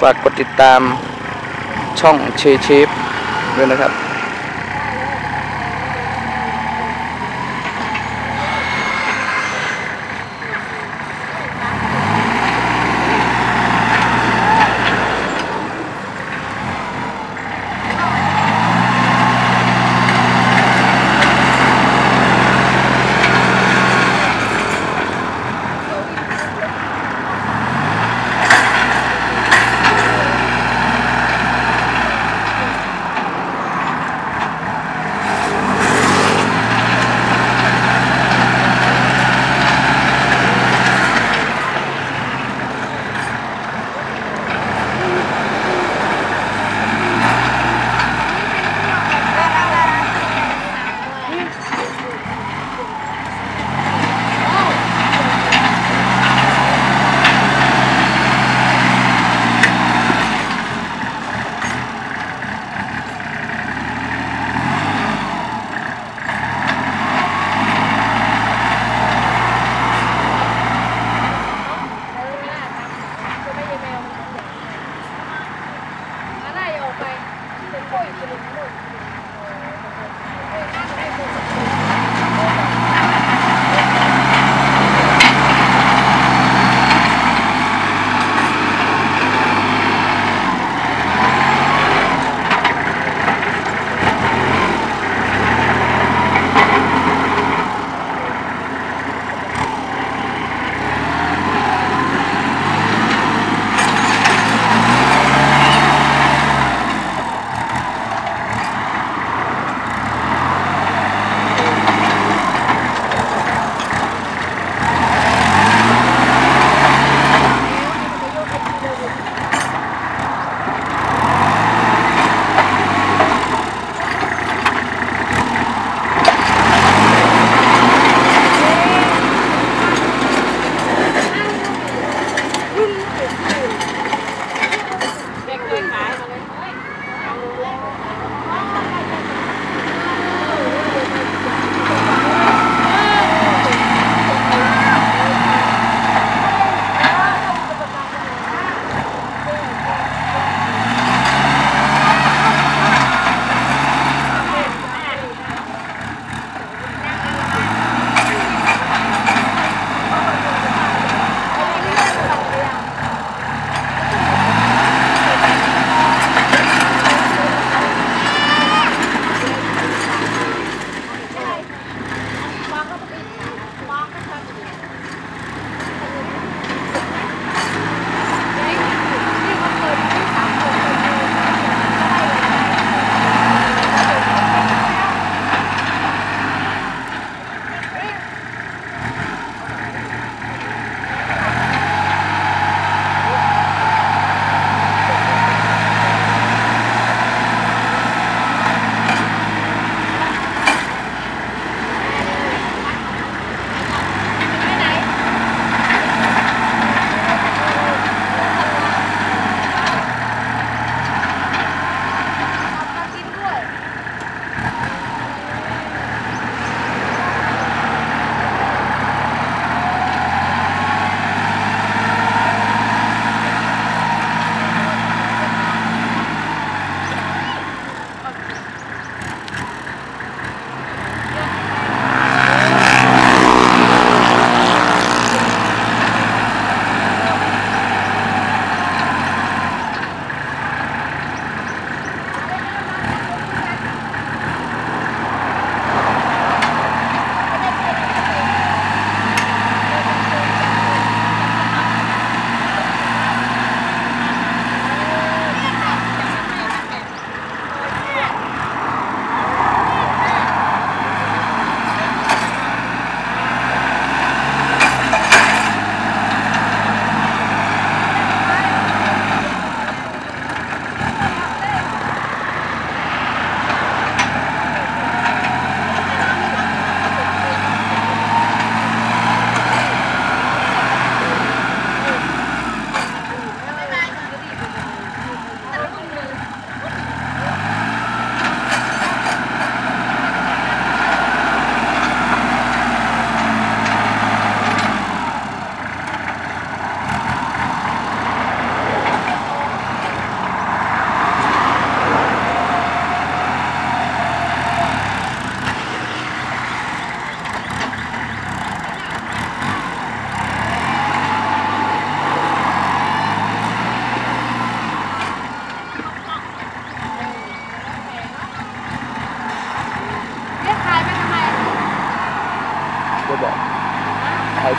ฝากกดติดตามช่องเชเชฟด้วยนะครับ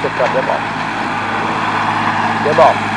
ถ่ายเส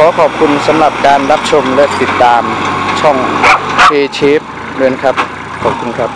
ขอขอบคุณสำหรับการรับชมและติดตามช่อง K Shape ด้วยนะครับ ขอบคุณครับ